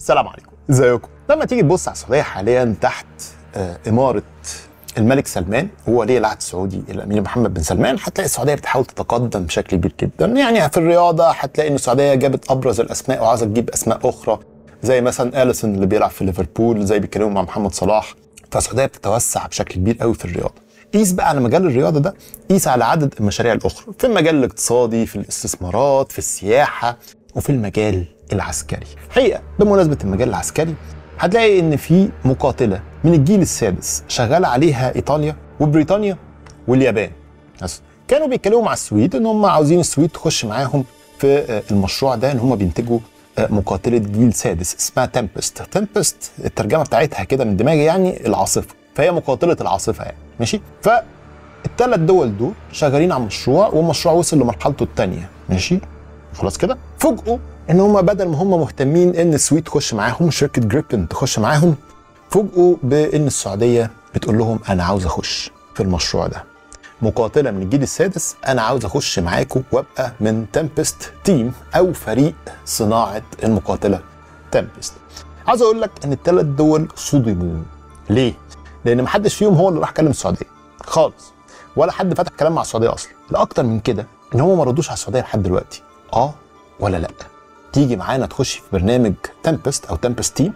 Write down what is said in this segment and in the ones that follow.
السلام عليكم. ازيكم؟ لما تيجي تبص على السعودية حاليا تحت آه، إمارة الملك سلمان هو ولي العهد السعودي الامير محمد بن سلمان هتلاقي السعودية بتحاول تتقدم بشكل كبير جدا. يعني في الرياضة هتلاقي إن السعودية جابت أبرز الأسماء وعايزة تجيب أسماء أخرى زي مثلا أليسون اللي بيلعب في ليفربول زي بيتكلموا مع محمد صلاح. فالسعودية بتتوسع بشكل كبير قوي في الرياضة. قيس بقى على مجال الرياضة ده قيس على عدد المشاريع الأخرى في المجال الاقتصادي في الاستثمارات في السياحة وفي المجال العسكري. حقيقة بمناسبة المجال العسكري هتلاقي إن في مقاتلة من الجيل السادس شغالة عليها إيطاليا وبريطانيا واليابان. كانوا بيتكلموا مع السويد إن هم عاوزين السويد تخش معاهم في آه، المشروع ده إن هم بينتجوا آه، مقاتلة جيل سادس اسمها Tempest Tempest الترجمة بتاعتها كده من دماغي يعني العاصفة فهي مقاتلة العاصفة يعني. ماشي؟ فالثلاث دول دول شغالين على مشروع والمشروع وصل لمرحلته الثانية ماشي؟ خلاص كده؟ فوجئوا إن هم بدل ما هم مهتمين إن السويد تخش معاهم شركة Gripen تخش معاهم فوجئوا بإن السعودية بتقول لهم أنا عاوز أخش في المشروع ده. مقاتلة من الجيل السادس أنا عاوز أخش معاكم وأبقى من Tempest team أو فريق صناعة المقاتلة Tempest عاوز أقول لك إن الثلاث دول صدموا. ليه؟ لأن محدش فيهم هو اللي راح كلم السعودية. خالص. ولا حد فتح كلام مع السعودية أصلا. الأكتر من كده إن هم ما ردوش على السعودية لحد دلوقتي. آه ولا لأ؟ تيجي معانا تخشي في برنامج Tempest أو Tempest team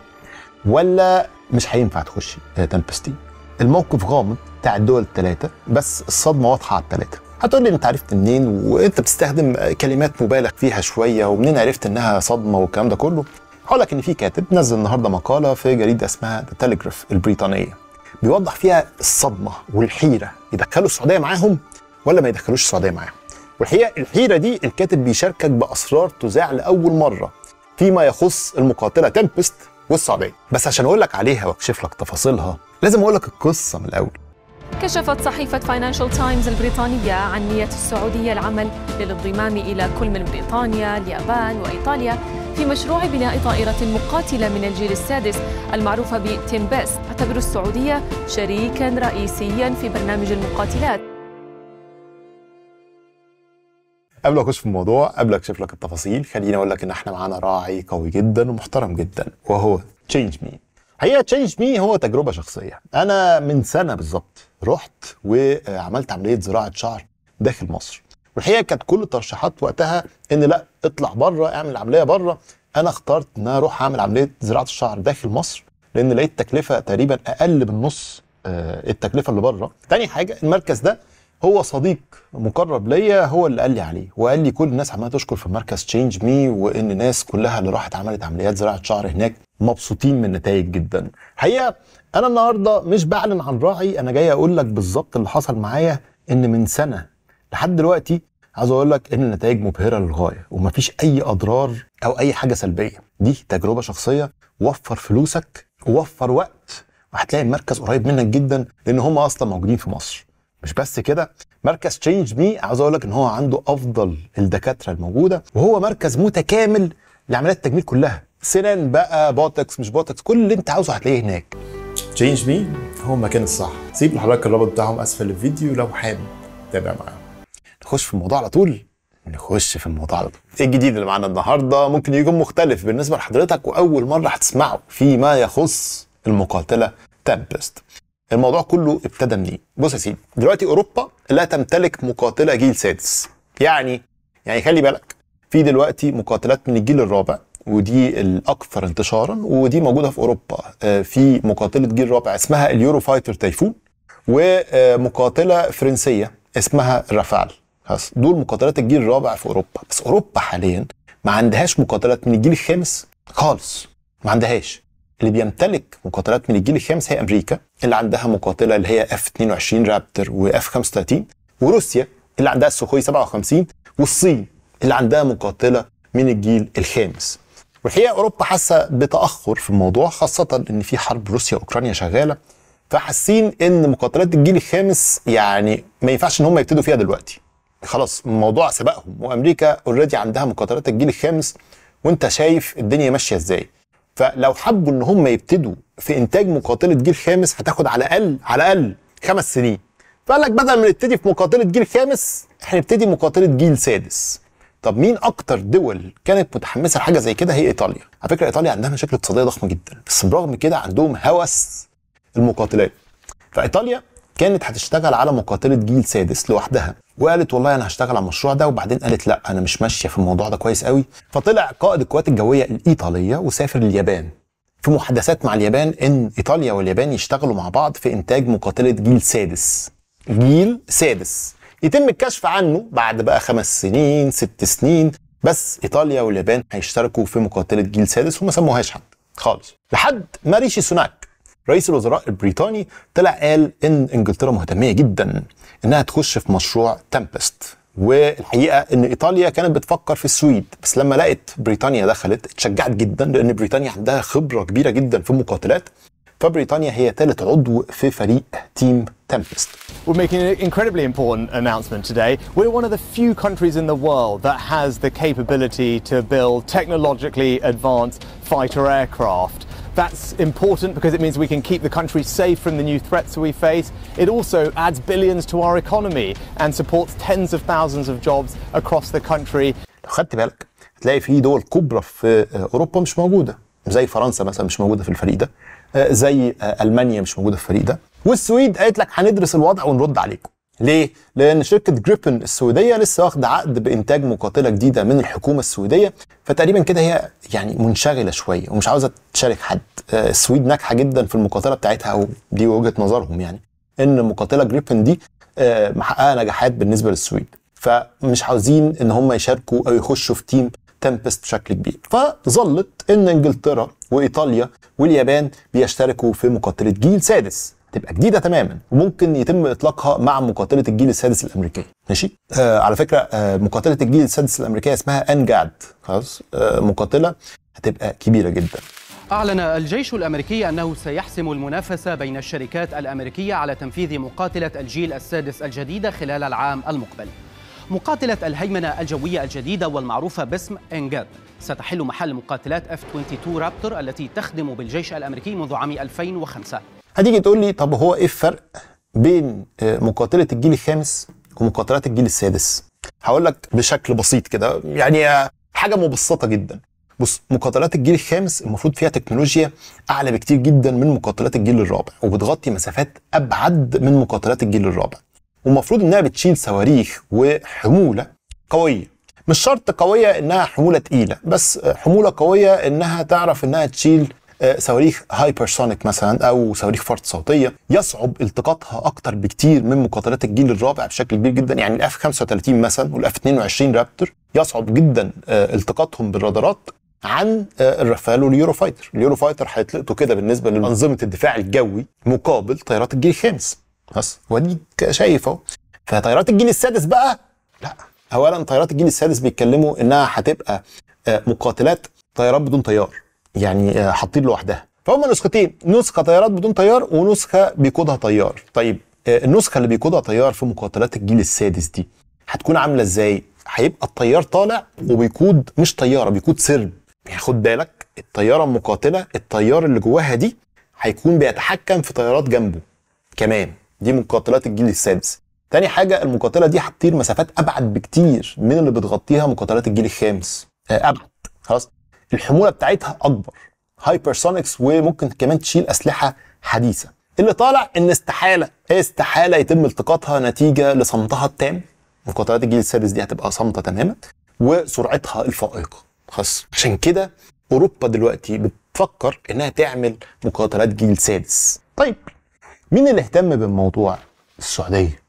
ولا مش هينفع تخشي Tempest team الموقف غامض بتاع الدول الثلاثه بس الصدمة واضحة على الثلاثه هتقول لي أنت عرفت منين؟ وأنت بتستخدم كلمات مبالغ فيها شوية ومنين عرفت إنها صدمة والكلام ده كله؟ هقول لك إن في كاتب نزل النهارده مقالة في جريدة اسمها The Telegraph البريطانية. بيوضح فيها الصدمة والحيرة. يدخلوا السعودية معاهم ولا ما يدخلوش السعودية معاهم؟ والحقيقة الحيرة دي الكاتب بيشاركك بأسرار تذاع لأول مرة فيما يخص المقاتلة Tempest والسعوديه بس عشان أقول لك عليها وأكشف لك تفاصيلها لازم أقول لك القصة من الأول. كشفت صحيفة فاينانشال تايمز البريطانية عن نية السعودية العمل للانضمام إلى كل من بريطانيا، اليابان وإيطاليا في مشروع بناء طائرة مقاتلة من الجيل السادس المعروفة ب Tempest تعتبر السعودية شريكا رئيسيا في برنامج المقاتلات. قبل ما اخش في الموضوع قبل اكشف لك التفاصيل. خليني أقول لك إن إحنا معانا راعي قوي جدا ومحترم جدا وهو Change Me هي Change Me هو تجربة شخصية. أنا من سنة بالظبط رحت وعملت عملية زراعة شعر داخل مصر. والحقيقة كانت كل الترشيحات وقتها إن لأ اطلع بره اعمل عملية بره أنا اخترت إن أروح أعمل عملية زراعة الشعر داخل مصر لأن لقيت تكلفة تقريبا أقل من نص آه، التكلفة اللي بره تاني حاجة المركز ده هو صديق مقرب ليا هو اللي قال لي عليه وقال لي كل الناس عمالة تشكر في مركز Change Me وإن الناس كلها اللي راحت عملت عمليات زراعة شعر هناك مبسوطين من النتائج جدا. حقيقه أنا النهارده مش بعلن عن راعي أنا جاي أقول لك بالظبط اللي حصل معايا إن من سنة لحد دلوقتي عاوز أقول لك إن النتائج مبهرة للغاية ومفيش أي أضرار أو أي حاجة سلبية. دي تجربة شخصية وفر فلوسك ووفر وقت وهتلاقي المركز قريب منك جدا لأن هم أصلا موجودين في مصر. مش بس كده مركز Change Me عاوز أقول لك إن هو عنده أفضل الدكاترة الموجودة وهو مركز متكامل لعمليات التجميل كلها. سنان بقى بوتوكس مش بوتوكس كل اللي أنت عاوزه هتلاقيه هناك. Change Me هو المكان الصح. سيب لحضرتك الرابط بتاعهم أسفل الفيديو لو حابب تابع معاهم. نخش في الموضوع على طول. نخش في الموضوع على طول. إيه الجديد اللي معانا النهارده؟ ممكن يكون مختلف بالنسبة لحضرتك وأول مرة هتسمعه فيما يخص المقاتلة Tempest الموضوع كله ابتدى منين؟ بص يا سيدي دلوقتي أوروبا لا تمتلك مقاتلة جيل سادس. يعني يعني خلي بالك في دلوقتي مقاتلات من الجيل الرابع ودي الأكثر انتشارا ودي موجودة في أوروبا. آه، في مقاتلة جيل رابع اسمها ال Eurofighter Typhoon ومقاتلة فرنسية اسمها رافال. خلاص دول مقاتلات الجيل الرابع في أوروبا. بس أوروبا حاليا ما عندهاش مقاتلات من الجيل الخامس خالص. ما عندهاش. اللي بيمتلك مقاتلات من الجيل الخامس هي أمريكا اللي عندها مقاتلة اللي هي اف 22 رابتر واف 35 وروسيا اللي عندها السخوي 57 والصين اللي عندها مقاتلة من الجيل الخامس. والحقيقة أوروبا حاسة بتأخر في الموضوع خاصة إن في حرب روسيا اوكرانيا شغالة. فحاسين إن مقاتلات الجيل الخامس يعني ما ينفعش إن هم يبتدوا فيها دلوقتي. خلاص الموضوع سبقهم وأمريكا already عندها مقاتلات الجيل الخامس. وأنت شايف الدنيا ماشية إزاي؟ فلو حبوا إن هم يبتدوا في إنتاج مقاتلة جيل خامس هتاخد على الأقل على الأقل خمس سنين. فقال لك بدل ما نبتدي في مقاتلة جيل خامس هنبتدي مقاتلة جيل سادس. طب مين أكتر دول كانت متحمسة لحاجة زي كده؟ هي إيطاليا. على فكرة إيطاليا عندها مشاكل اقتصادية ضخمة جدا بس برغم كده عندهم هوس المقاتلات. فإيطاليا كانت هتشتغل على مقاتلة جيل سادس لوحدها وقالت والله أنا هشتغل على المشروع ده وبعدين قالت لأ أنا مش ماشية في الموضوع ده كويس قوي. فطلع قائد القوات الجوية الإيطالية وسافر اليابان. في محادثات مع اليابان إن إيطاليا واليابان يشتغلوا مع بعض في إنتاج مقاتلة جيل سادس. جيل سادس. يتم الكشف عنه بعد بقى خمس سنين ست سنين بس إيطاليا واليابان هيشتركوا في مقاتلة جيل سادس وما سموهاش حد خالص. لحد ما ريشي سوناك رئيس الوزراء البريطاني طلع قال إن إنجلترا مهتمية جدا إنها تخش في مشروع Tempest والحقيقة إن إيطاليا كانت بتفكر في السويد بس لما لقت بريطانيا دخلت اتشجعت جدا لأن بريطانيا عندها خبرة كبيرة جدا في المقاتلات فبريطانيا هي ثالث عضو في فريق team Tempest We're making an incredibly important announcement today. We're one of the few countries in the world that has the capability to build technologically advanced fighter aircraft. That's important because it means we can keep the country safe from the new threats we face. It also adds billions to our economy and supports tens of thousands of jobs across the country. لو خدت بالك هتلاقي في دول كبرى في اوروبا مش موجوده زي فرنسا مثلا مش موجوده في الفريق ده آه، زي آه، المانيا مش موجوده في الفريق ده والسويد قالت لك هندرس الوضع ونرد عليكم ليه؟ لأن شركة جريبن السويدية لسه واخدة عقد بإنتاج مقاتلة جديدة من الحكومة السويدية فتقريبا كده هي يعني منشغلة شوية ومش عاوزة تشارك حد. آه، السويد ناجحة جدا في المقاتلة بتاعتها أو دي وجهة نظرهم يعني إن مقاتلة Gripen دي آه، محققة نجاحات بالنسبة للسويد. فمش عاوزين إن هم يشاركوا أو يخشوا في team Tempest بشكل كبير. فظلت إن إنجلترا وإيطاليا واليابان بيشتركوا في مقاتلة جيل سادس. تبقى جديدة تماما. وممكن يتم إطلاقها مع مقاتلة الجيل السادس الامريكيه ماشي؟ آه على فكرة آه مقاتلة الجيل السادس الأمريكية اسمها انجاد خلاص؟ آه مقاتلة هتبقى كبيرة جدا. أعلن الجيش الأمريكي أنه سيحسم المنافسة بين الشركات الأمريكية على تنفيذ مقاتلة الجيل السادس الجديدة خلال العام المقبل. مقاتلة الهيمنة الجوية الجديدة والمعروفة باسم إنجاد ستحل محل مقاتلات F-22 رابتور التي تخدم بالجيش الأمريكي منذ عام 2005 هتيجي تقول لي طب هو إيه الفرق بين آه، مقاتلة الجيل الخامس ومقاتلات الجيل السادس؟ هقول لك بشكل بسيط كده يعني حاجة مبسطة جدا. بص مقاتلات الجيل الخامس المفروض فيها تكنولوجيا أعلى بكتير جدا من مقاتلات الجيل الرابع وبتغطي مسافات أبعد من مقاتلات الجيل الرابع. والمفروض إنها بتشيل صواريخ وحمولة قوية. مش شرط قوية إنها حمولة تقيلة بس حمولة قوية إنها تعرف إنها تشيل صواريخ hypersonic مثلا أو صواريخ فرط صوتية يصعب التقاطها أكتر بكتير من مقاتلات الجيل الرابع بشكل كبير جدا. يعني ال F 35 مثلا وال F 22 Raptor يصعب جدا آه، التقاطهم بالرادارات عن آه، ال Rafale وال Eurofighter. ال Eurofighter هيتلقطوا كده بالنسبة لانظمه الدفاع الجوي مقابل طيارات الجيل الخامس. بس وأديك شايف أهو. فطيارات الجيل السادس بقى لا. اولا طيارات الجيل السادس بيتكلموا إنها هتبقى آه، مقاتلات طيارات بدون طيار. يعني آه، حاطين لوحدها. فهم نسختين نسخة طيارات بدون طيار ونسخة بيقودها طيار. طيب آه، النسخة اللي بيقودها طيار في مقاتلات الجيل السادس دي هتكون عاملة إزاي؟ هيبقى الطيار طالع وبيقود مش طيارة بيقود سرب. يعني خد بالك الطيارة المقاتله الطيار اللي جواها دي هيكون بيتحكم في طيارات جنبه كمان. دي مقاتلات الجيل السادس. تاني حاجة المقاتلة دي هتطير مسافات أبعد بكتير من اللي بتغطيها مقاتلات الجيل الخامس. آه، أبعد. خلاص؟ الحمولة بتاعتها أكبر. هايبرسونكس وممكن كمان تشيل أسلحة حديثة. اللي طالع إن استحالة استحالة يتم التقاطها نتيجة لصمتها التام. مقاتلات الجيل السادس دي هتبقى صامتة تماما وسرعتها الفائقة. خلاص. عشان كده أوروبا دلوقتي بتفكر إنها تعمل مقاتلات جيل سادس. طيب مين اللي اهتم بالموضوع؟ السعودية.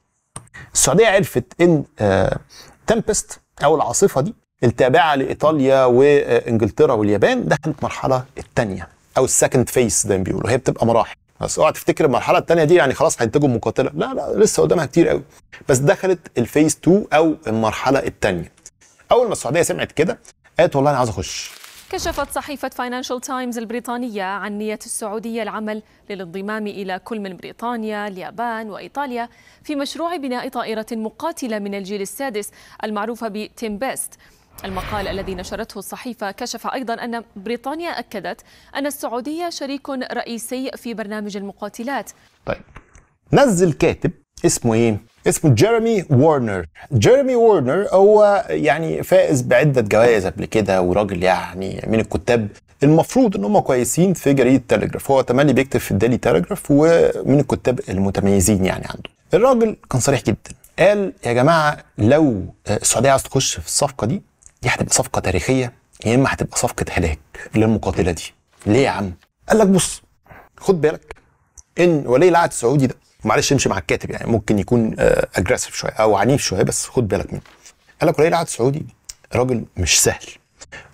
السعودية عرفت إن آه Tempest أو العاصفة دي التابعة لإيطاليا وإنجلترا واليابان دخلت مرحلة الثانية أو ال second phase زي ما بيقولوا. هي بتبقى مراحل. بس اوعى تفتكر المرحلة الثانية دي يعني خلاص هينتجوا مقاتلة. لا لا لسه قدامها كتير قوي. بس دخلت ال phase 2 أو المرحلة الثانية أول ما السعودية سمعت كده قالت والله أنا عاوز أخش. كشفت صحيفة فاينانشال تايمز البريطانية عن نية السعودية العمل للانضمام إلى كل من بريطانيا، اليابان وإيطاليا في مشروع بناء طائرة مقاتلة من الجيل السادس المعروفة ب Tempest. المقال الذي نشرته الصحيفة كشف أيضا أن بريطانيا أكدت أن السعودية شريك رئيسي في برنامج المقاتلات. طيب. نزل كاتب اسمه إيه؟ اسمه جيريمي وارنر جيريمي وارنر هو يعني فائز بعدة جوائز قبل كده وراجل يعني من الكتاب المفروض إن هم كويسين في جريدة تلجراف هو تملي بيكتب في الديلي تلجراف ومن الكتاب المتميزين يعني عنده. الراجل كان صريح جدا. قال يا جماعة لو السعودية عايز تخش في الصفقة دي دي هتبقى صفقة تاريخية يا إما هتبقى صفقة هلاك للمقاتلة دي. ليه يا عم؟ قال لك بص خد بالك إن ولي العهد السعودي ده معلش امشي مع الكاتب يعني ممكن يكون اجريسيف شوية أو عنيف شوية بس خد بالك منه. قال لك ولي العهد السعودي راجل مش سهل.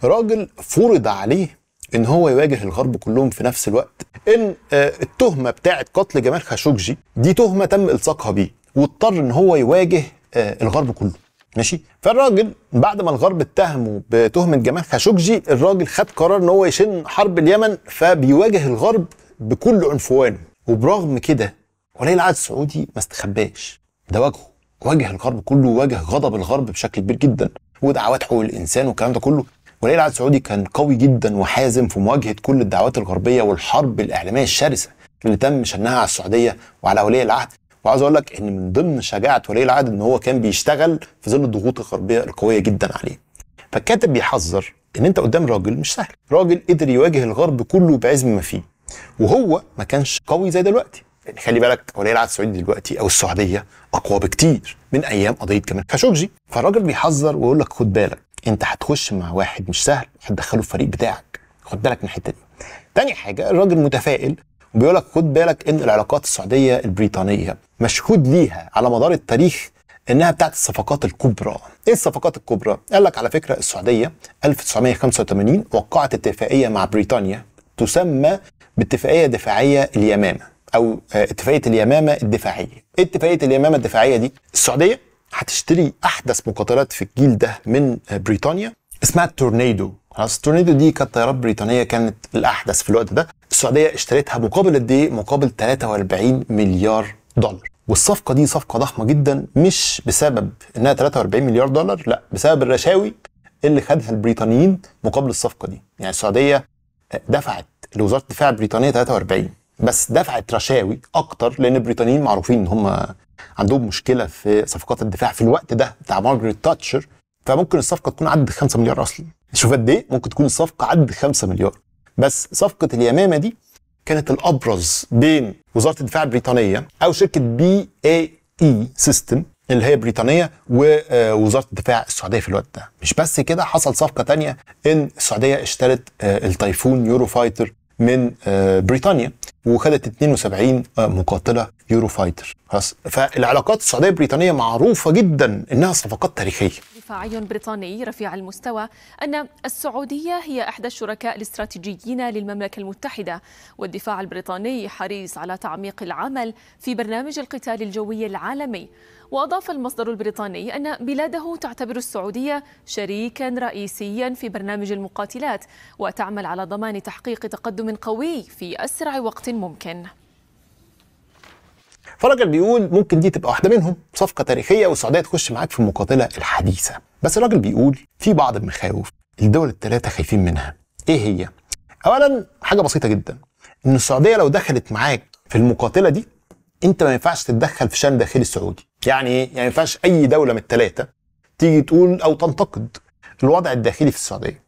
راجل فرض عليه إن هو يواجه الغرب كلهم في نفس الوقت إن آه، التهمة بتاعه قتل جمال خاشقجي دي تهمة تم إلصاقها بيه واضطر إن هو يواجه آه، الغرب كله. ماشي؟ فالراجل بعد ما الغرب اتهمه بتهمة جمال خاشقجي الراجل خد قرار إن هو يشن حرب اليمن فبيواجه الغرب بكل عنفوانه. وبرغم كده ولي العهد السعودي ما استخباش. ده واجهه واجه الغرب كله واجه غضب الغرب بشكل كبير جدا ودعوات حقوق الإنسان والكلام ده كله. ولي العهد السعودي كان قوي جدا وحازم في مواجهة كل الدعوات الغربية والحرب الإعلامية الشرسة اللي تم شنها على السعودية وعلى ولي العهد. وعاوز أقول لك ان من ضمن شجاعة ولي العهد ان هو كان بيشتغل في ظل الضغوط الغربية القوية جدا عليه. فالكاتب بيحذر ان انت قدام راجل مش سهل. راجل قدر يواجه الغرب كله بعزم ما فيه. وهو ما كانش قوي زي دلوقتي. يعني خلي بالك ولي العهد السعودي دلوقتي أو السعودية اقوى بكتير من أيام قضية جمال خاشقجي فالراجل بيحذر ويقول لك خد بالك انت هتخش مع واحد مش سهل هتدخله الفريق بتاعك. خد بالك من الحتة دي. تاني حاجة الراجل متفائل وبيقول لك خد بالك إن العلاقات السعودية البريطانية مشهود ليها على مدار التاريخ إنها بتاعت الصفقات الكبرى. إيه الصفقات الكبرى؟ قال لك على فكرة السعودية 1985 وقعت اتفاقية مع بريطانيا تسمى باتفاقية دفاعية اليمامة أو آه، اتفاقية اليمامة الدفاعية. إيه اتفاقية اليمامة الدفاعية دي؟ السعودية هتشتري أحدث مقاتلات في الجيل ده من آه، بريطانيا اسمها التورنيدو خلاص التورنيدو دي كانت طيارات بريطانية كانت الأحدث في الوقت ده. السعودية اشتريتها مقابل قد إيه؟ مقابل 43 مليار دولار. والصفقة دي صفقة ضخمة جدا مش بسبب إنها 43 مليار دولار لا بسبب الرشاوي اللي خدها البريطانيين مقابل الصفقة دي. يعني السعودية دفعت لوزارة الدفاع البريطانية 43 بس دفعت رشاوي أكتر لأن البريطانيين معروفين إن هم عندهم مشكلة في صفقات الدفاع في الوقت ده بتاع مارجريت تاتشر فممكن الصفقة تكون عدت 5 مليار أصلا. شوف قد إيه ممكن تكون الصفقة عدت 5 مليار. بس صفقة اليمامة دي كانت الأبرز بين وزارة الدفاع البريطانية أو شركة BAE System اللي هي بريطانية ووزارة الدفاع السعودية في الوقت ده. مش بس كده حصل صفقة تانية إن السعودية اشترت آه، ال Typhoon Eurofighter من آه، بريطانيا. وخدت 72 آه، مقاتلة Eurofighter. خلاص. فالعلاقات السعودية البريطانيه معروفة جدا إنها صفقات تاريخية. دفاعي بريطاني رفيع المستوى أن السعودية هي إحدى الشركاء الاستراتيجيين للمملكة المتحدة. والدفاع البريطاني حريص على تعميق العمل في برنامج القتال الجوي العالمي. وأضاف المصدر البريطاني أن بلاده تعتبر السعودية شريكا رئيسيا في برنامج المقاتلات وتعمل على ضمان تحقيق تقدم قوي في أسرع وقت ممكن. فالراجل بيقول ممكن دي تبقى واحدة منهم. صفقة تاريخية والسعودية تخش معاك في المقاتلة الحديثة. بس الراجل بيقول في بعض المخاوف الدول الثلاثه خايفين منها. إيه هي؟ اولا حاجة بسيطة جدا. إن السعودية لو دخلت معاك في المقاتلة دي أنت ما ينفعش تتدخل في شان داخلي السعودي. يعني إيه؟ يعني ما ينفعش أي دولة من الثلاثه تيجي تقول أو تنتقد الوضع الداخلي في السعودية.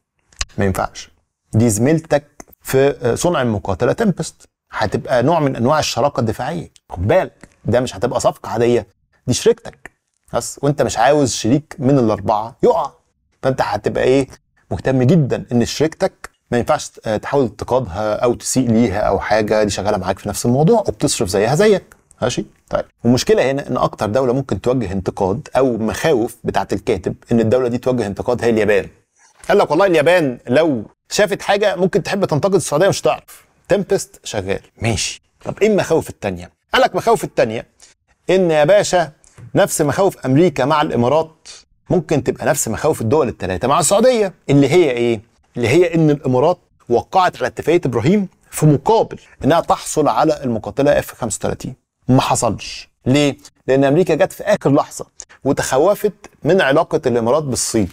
ما ينفعش. دي زميلتك في صنع المقاتلة تمبست هتبقى نوع من أنواع الشراكة الدفاعية. خد بالك ده مش هتبقى صفقة عادية دي شريكتك. بس وأنت مش عاوز شريك من الأربعة يقع. فأنت هتبقى إيه؟ مهتم جدا إن شريكتك ما ينفعش تحاول انتقادها أو تسيء ليها أو حاجة دي شغالة معاك في نفس الموضوع وبتصرف زيها زيك. ماشي؟ طيب. والمشكلة هنا إن أكتر دولة ممكن توجه انتقاد أو مخاوف بتاعة الكاتب إن الدولة دي توجه انتقاد هي اليابان. قال لك والله اليابان لو شافت حاجة ممكن تحب تنتقد السعودية مش تعرف تمبست شغال. ماشي. طب إيه المخاوف التانية؟ قال لك مخاوف التانية إن يا باشا نفس مخاوف أمريكا مع الإمارات ممكن تبقى نفس مخاوف الدول الثلاثه مع السعودية اللي هي إيه؟ اللي هي إن الإمارات وقعت على اتفاقية إبراهيم في مقابل إنها تحصل على المقاتلة اف 35 ما حصلش. ليه؟ لأن أمريكا جت في آخر لحظة وتخوفت من علاقة الإمارات بالصين.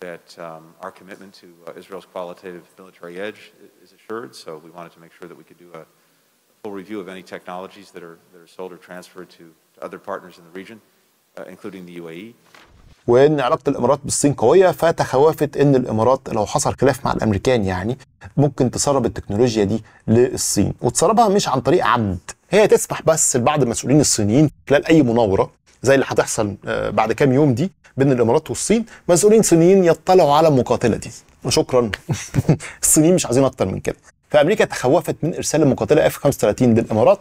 That um, our commitment to uh, Israel's qualitative military edge is assured, so we wanted to make sure that we could do a full review of any technologies that are, that are sold or transferred to, to other partners in the region, uh, including the UAE. وان علاقه الامارات بالصين قويه فتخوفت ان الامارات لو حصل خلاف مع الامريكان يعني ممكن تسرب التكنولوجيا دي للصين وتسربها مش عن طريق عمد هي تسمح بس لبعض المسؤولين الصينيين خلال اي مناوره زي اللي هتحصل آه، بعد كام يوم دي بين الإمارات والصين مسؤولين صينيين يطلعوا على المقاتلة دي. وشكرا الصينيين مش عايزين أكتر من كده. فأمريكا تخوفت من إرسال المقاتلة اف 35 للامارات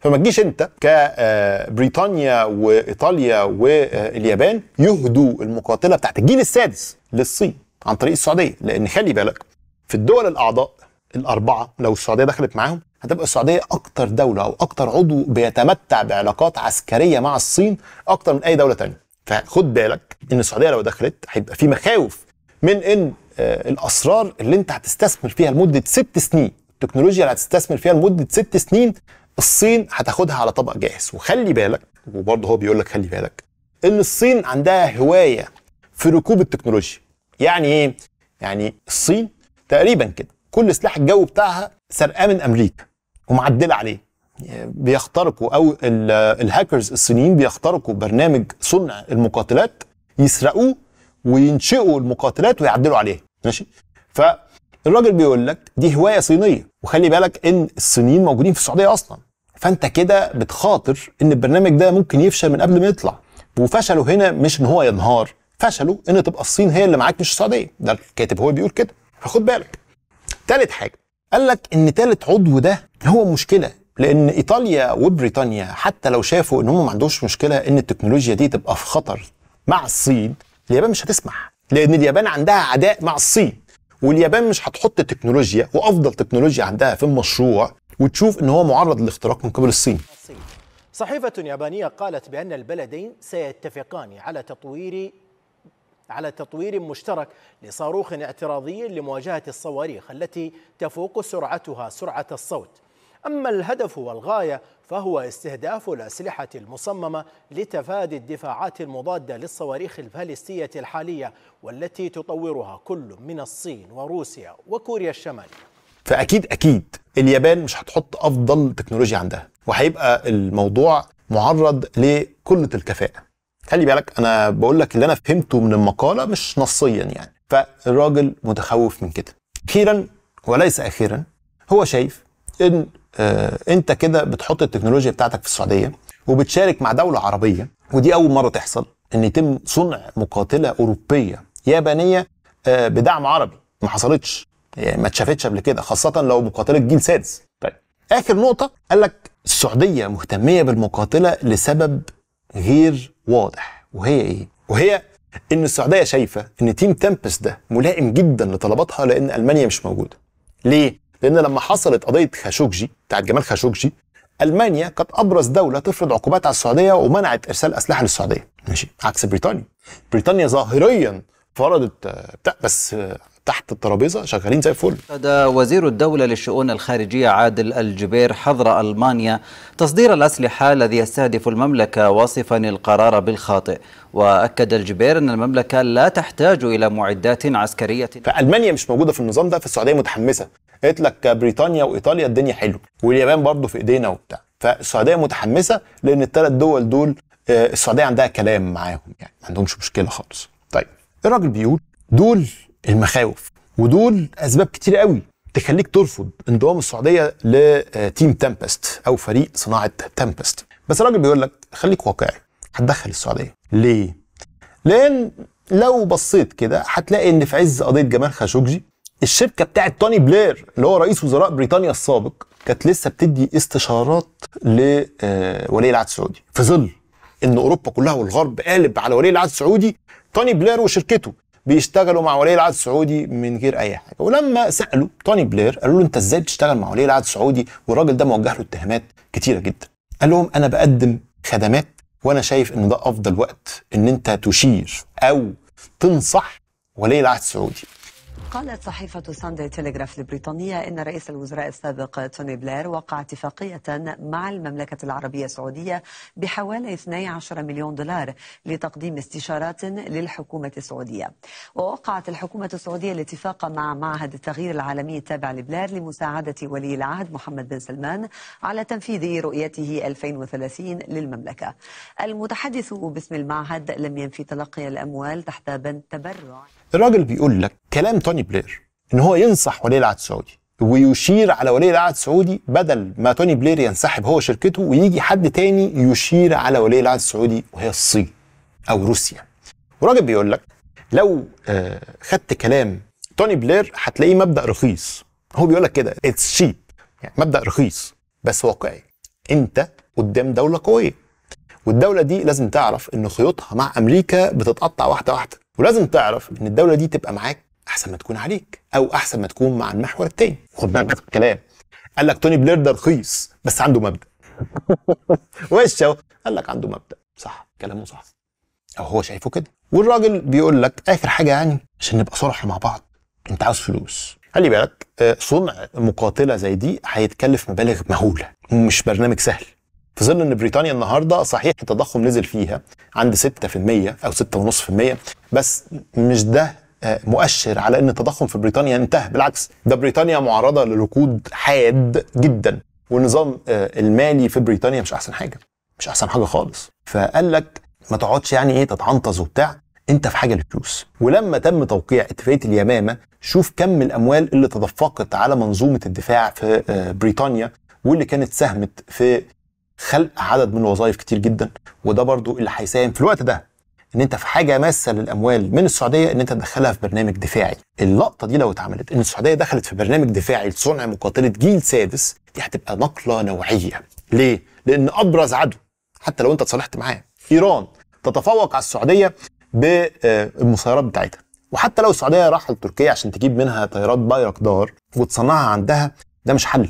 فما تجيش أنت كبريطانيا وإيطاليا واليابان يهدوا المقاتلة بتاعت الجيل السادس للصين عن طريق السعودية. لأن خلي بالك في الدول الأعضاء الأربعة لو السعودية دخلت معاهم هتبقى السعودية أكتر دولة أو أكتر عضو بيتمتع بعلاقات عسكرية مع الصين أكتر من أي دولة تانية. فخد بالك إن السعودية لو دخلت هيبقى في مخاوف من إن آه، الأسرار اللي أنت هتستثمر فيها لمدة ست سنين التكنولوجيا اللي هتستثمر فيها لمدة ست سنين الصين هتاخدها على طبق جاهز. وخلي بالك وبرضه هو بيقول لك خلي بالك إن الصين عندها هواية في ركوب التكنولوجيا. يعني إيه؟ يعني الصين تقريبا كده. كل سلاح الجو بتاعها سرقاه من أمريكا. ومعدله عليه. بيخترقوا أو ال- الهاكرز الصينيين بيخترقوا برنامج صنع المقاتلات يسرقوه وينشئوا المقاتلات ويعدلوا عليها. ماشي؟ فالراجل بيقول لك دي هواية صينية وخلي بالك إن الصينيين موجودين في السعودية أصلا. فأنت كده بتخاطر إن البرنامج ده ممكن يفشل من قبل ما يطلع. وفشلوا هنا مش إن هو ينهار فشلوا إن تبقى الصين هي اللي معاك مش السعودية. ده الكاتب هو بيقول كده. فخد بالك. تالت حاجة. قال لك إن تالت عضو ده هو مشكلة لأن إيطاليا وبريطانيا حتى لو شافوا إن هم ما عندوش مشكلة إن التكنولوجيا دي تبقى في خطر مع الصين اليابان مش هتسمح لأن اليابان عندها عداء مع الصين واليابان مش هتحط تكنولوجيا وأفضل تكنولوجيا عندها في المشروع وتشوف إن هو معرض للاختراق من قبل الصين. صحيفة يابانية قالت بأن البلدين سيتفقان على تطوير على تطوير مشترك لصاروخ اعتراضي لمواجهة الصواريخ التي تفوق سرعتها سرعة الصوت. أما الهدف والغاية فهو استهداف الأسلحة المصممة لتفادي الدفاعات المضادة للصواريخ البالستية الحالية والتي تطورها كل من الصين وروسيا وكوريا الشمالية. فأكيد أكيد اليابان مش هتحط أفضل تكنولوجيا عندها وهيبقى الموضوع معرض لقله الكفاءة خلي بالك أنا بقول لك اللي أنا فهمته من المقالة مش نصيا يعني. فالراجل متخوف من كده. أخيرا وليس أخيرا هو شايف إن آه أنت كده بتحط التكنولوجيا بتاعتك في السعودية وبتشارك مع دولة عربية ودي أول مرة تحصل إن يتم صنع مقاتلة أوروبية يابانية آه بدعم عربي. ما حصلتش. يعني ما اتشافتش قبل كده خاصة لو مقاتلة جيل سادس. طيب. آخر نقطة قال لك السعودية مهتمية بالمقاتلة لسبب غير واضح. وهي إيه؟ وهي إن السعودية شايفة إن تيم تمبس ده ملائم جدا لطلباتها لأن ألمانيا مش موجودة. ليه؟ لأن لما حصلت قضية خاشوجي بتاعت جمال خاشوجي ألمانيا كانت أبرز دولة تفرض عقوبات على السعودية ومنعت إرسال أسلحة للسعودية. ماشي. عكس بريطانيا. بريطانيا ظاهريا فرضت آه، بتاع بس آه، تحت الترابيزة شغالين زي الفل. هذا وزير الدولة للشؤون الخارجية عادل الجبير حظر ألمانيا تصدير الأسلحة الذي يستهدف المملكة واصفا القرار بالخاطئ. وأكد الجبير أن المملكة لا تحتاج إلى معدات عسكرية. فالمانيا مش موجودة في النظام ده فالسعوديه متحمسة. قالت لك بريطانيا وإيطاليا الدنيا حلو واليابان برضه في إيدينا وبتاع. فالسعودية متحمسة لأن الثلاث دول دول آه، السعودية عندها كلام معاهم يعني ما عندهمش مشكلة خالص. طيب الراجل بيقول دول المخاوف. ودول أسباب كتير قوي تخليك ترفض انضمام السعودية ل Team Tempest أو فريق صناعة Tempest بس الراجل بيقول لك خليك واقعي هتدخل السعودية. ليه؟ لأن لو بصيت كده هتلاقي إن في عز قضية جمال خاشوجي الشركة بتاعت توني بلير اللي هو رئيس وزراء بريطانيا السابق كانت لسه بتدي استشارات لولي العهد السعودي. في ظل إن أوروبا كلها والغرب قالب على ولي العهد السعودي توني بلير وشركته بيشتغلوا مع ولي العهد السعودي من غير أي حاجة. ولما سألوا توني بلير قالوا له أنت إزاي بتشتغل مع ولي العهد السعودي؟ والراجل ده موجه له اتهامات كتيرة جدا. قال لهم أنا بقدم خدمات وأنا شايف إن ده أفضل وقت إن أنت تشير أو تنصح ولي العهد السعودي. قالت صحيفة ساندي تيليغراف البريطانية إن رئيس الوزراء السابق توني بلير وقع اتفاقية مع المملكة العربية السعودية بحوالي 12 مليون دولار لتقديم استشارات للحكومة السعودية. ووقعت الحكومة السعودية الاتفاق مع معهد التغيير العالمي التابع لبلير لمساعدة ولي العهد محمد بن سلمان على تنفيذ رؤيته 2030 للمملكة. المتحدث باسم المعهد لم ينفي تلقي الأموال تحت بند تبرع. الراجل بيقول لك كلام توني بلير إن هو ينصح ولي العهد السعودي ويشير على ولي العهد السعودي بدل ما توني بلير ينسحب هو شركته ويجي حد تاني يشير على ولي العهد السعودي وهي الصين أو روسيا. والراجل بيقول لك لو آه خدت كلام توني بلير هتلاقيه مبدأ رخيص. هو بيقول لك كده it's cheap يعني مبدأ رخيص بس واقعي. أنت قدام دولة قوية. والدولة دي لازم تعرف إن خيوطها مع أمريكا بتتقطع واحدة واحدة. ولازم تعرف إن الدولة دي تبقى معاك أحسن ما تكون عليك أو أحسن ما تكون مع المحور التاني. خد بالك في الكلام. قال لك توني بلير ده رخيص بس عنده مبدأ. وش اهو قال لك عنده مبدأ. صح كلامه صح. أو هو شايفه كده. والراجل بيقول لك آخر حاجة يعني عشان نبقى صراحة مع بعض. أنت عاوز فلوس. خلي بالك آه، صنع مقاتلة زي دي هيتكلف مبالغ مهولة. مش برنامج سهل. في ظل إن بريطانيا النهارده صحيح التضخم نزل فيها عند 6% أو 6.5% بس مش ده آه، مؤشر على إن التضخم في بريطانيا انتهى. بالعكس ده بريطانيا معرضة لركود حاد جدا والنظام آه، المالي في بريطانيا مش أحسن حاجة مش أحسن حاجة خالص. فقال لك ما تقعدش يعني إيه تتعنطز وبتاع أنت في حاجة للفلوس. ولما تم توقيع اتفاقية اليمامة شوف كم الأموال اللي تدفقت على منظومة الدفاع في آه، بريطانيا واللي كانت ساهمت في خلق عدد من الوظائف كتير جدا. وده برضو اللي هيساهم في الوقت ده. إن أنت في حاجة ماسة للأموال من السعودية إن أنت تدخلها في برنامج دفاعي. اللقطة دي لو اتعملت إن السعودية دخلت في برنامج دفاعي لصنع مقاتلة جيل سادس دي هتبقى نقلة نوعية. ليه؟ لأن أبرز عدو حتى لو أنت اتصالحت معاه إيران تتفوق على السعودية بالمسيرات بتاعتها. وحتى لو السعودية راح لتركيا عشان تجيب منها طيارات بايركدار وتصنعها عندها ده مش حل.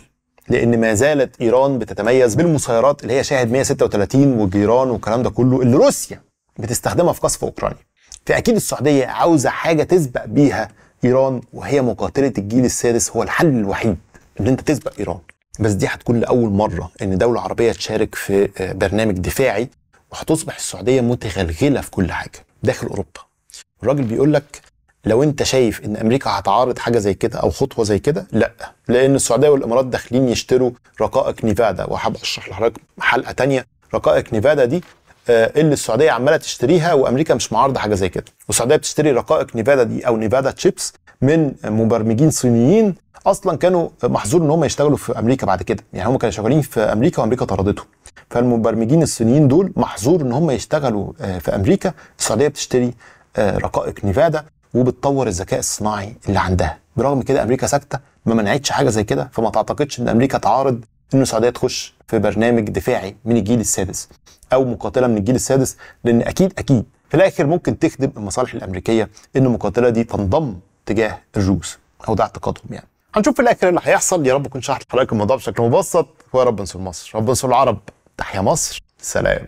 لأن ما زالت إيران بتتميز بالمسيرات اللي هي شاهد 136 وجيران والكلام ده كله اللي روسيا بتستخدمها في قصف أوكرانيا. فاكيد السعودية عاوزة حاجة تسبق بيها إيران وهي مقاتلة الجيل السادس هو الحل الوحيد إن أنت تسبق إيران. بس دي هتكون لأول مرة إن دولة عربية تشارك في آه، برنامج دفاعي وهتصبح السعودية متغلغلة في كل حاجة داخل أوروبا. الراجل بيقول لك لو أنت شايف إن أمريكا هتعارض حاجة زي كده أو خطوة زي كده لأ. لأن السعودية والإمارات داخلين يشتروا رقائق نيفادا وهبقى أشرح لحضرتك حلقة تانية. رقائق نيفادا دي اللي السعودية عمالة تشتريها وأمريكا مش معارضة حاجة زي كده. والسعوديه بتشتري رقائق نيفادا دي أو نيفادا تشيبس من مبرمجين صينيين. أصلا كانوا محظور إن هم يشتغلوا في أمريكا بعد كده. يعني هم كانوا شغالين في أمريكا وأمريكا طردتهم فالمبرمجين الصينيين دول محظور إن هم يشتغلوا آه، في أمريكا. السعودية بتشتري آه، رقائق نيفادا وبتطور الذكاء الصناعي اللي عندها. برغم كده أمريكا ساكتة ما منعتش حاجة زي كده. فما تعتقدش إن أمريكا تعارض إن السعودية تخش في برنامج دفاعي من الجيل السادس. أو مقاتلة من الجيل السادس لأن أكيد أكيد في الآخر ممكن تخدم المصالح الأمريكية إن المقاتلة دي تنضم تجاه الروس أو ده اعتقادهم يعني. هنشوف في الآخر اللي هيحصل. يا رب اكون شرحت لحضرتك الموضوع بشكل مبسط. ويا رب انصر مصر رب انصر العرب. تحيا مصر. سلام.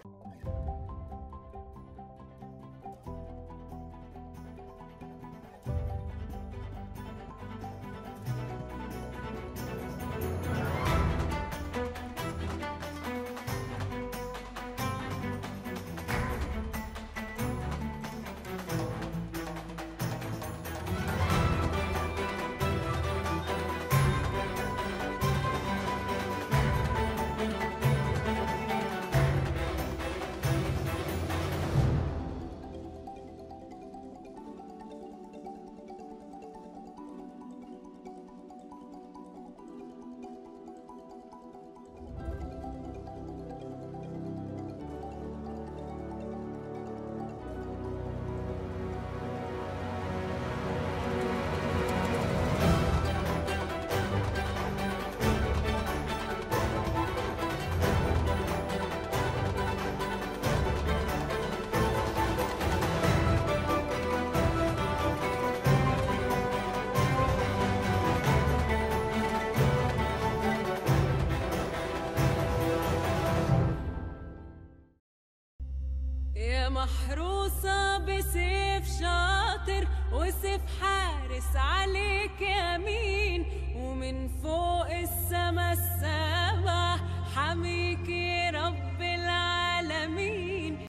بسيف شاطر وسيف حارس عليك.